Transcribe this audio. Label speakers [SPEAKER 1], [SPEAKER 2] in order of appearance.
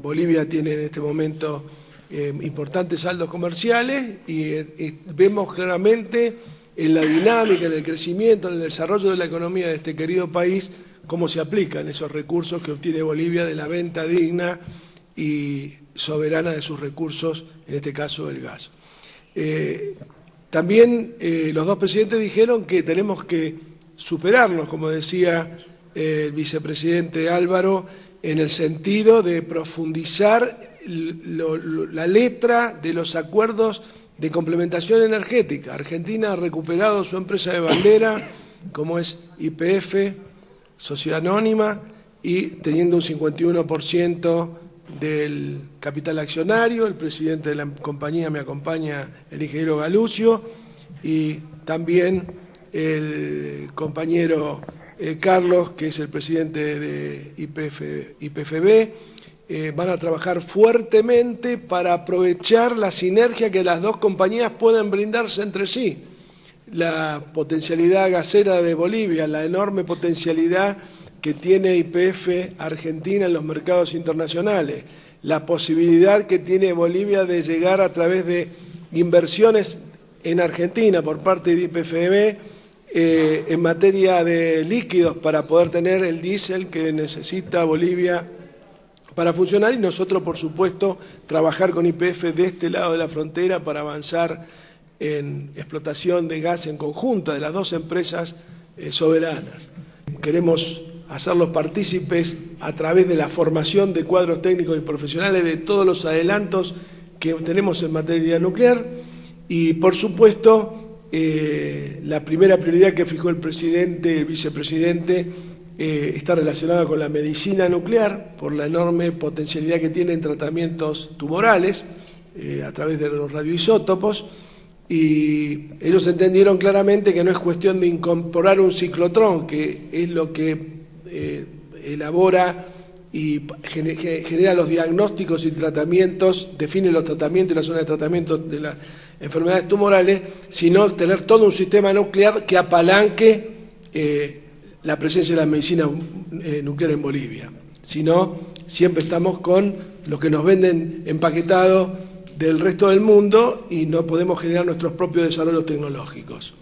[SPEAKER 1] Bolivia tiene en este momento eh, importantes saldos comerciales y eh, vemos claramente en la dinámica, en el crecimiento, en el desarrollo de la economía de este querido país, cómo se aplican esos recursos que obtiene Bolivia de la venta digna y soberana de sus recursos, en este caso el gas. Eh, también los dos presidentes dijeron que tenemos que superarnos, como decía el vicepresidente Álvaro, en el sentido de profundizar la letra de los acuerdos de complementación energética. Argentina ha recuperado su empresa de bandera, como es IPF, Sociedad Anónima, y teniendo un 51% del capital accionario. El presidente de la compañía me acompaña, el ingeniero Galucio, y también el compañero eh, Carlos, que es el presidente de IPFB, eh, van a trabajar fuertemente para aprovechar la sinergia que las dos compañías pueden brindarse entre sí. La potencialidad gasera de Bolivia, la enorme potencialidad que tiene IPF Argentina en los mercados internacionales, la posibilidad que tiene Bolivia de llegar a través de inversiones en Argentina por parte de IPFB eh, en materia de líquidos para poder tener el diésel que necesita Bolivia para funcionar y nosotros, por supuesto, trabajar con IPF de este lado de la frontera para avanzar en explotación de gas en conjunta de las dos empresas eh, soberanas. Queremos hacerlos partícipes a través de la formación de cuadros técnicos y profesionales de todos los adelantos que tenemos en materia nuclear y, por supuesto, eh, la primera prioridad que fijó el presidente, el vicepresidente, eh, está relacionada con la medicina nuclear, por la enorme potencialidad que tiene en tratamientos tumorales eh, a través de los radioisótopos. Y ellos entendieron claramente que no es cuestión de incorporar un ciclotrón, que es lo que elabora y genera los diagnósticos y tratamientos, define los tratamientos y la zona de tratamiento de las enfermedades tumorales, sino tener todo un sistema nuclear que apalanque eh, la presencia de la medicina eh, nuclear en Bolivia. Si no, siempre estamos con lo que nos venden empaquetado del resto del mundo y no podemos generar nuestros propios desarrollos tecnológicos.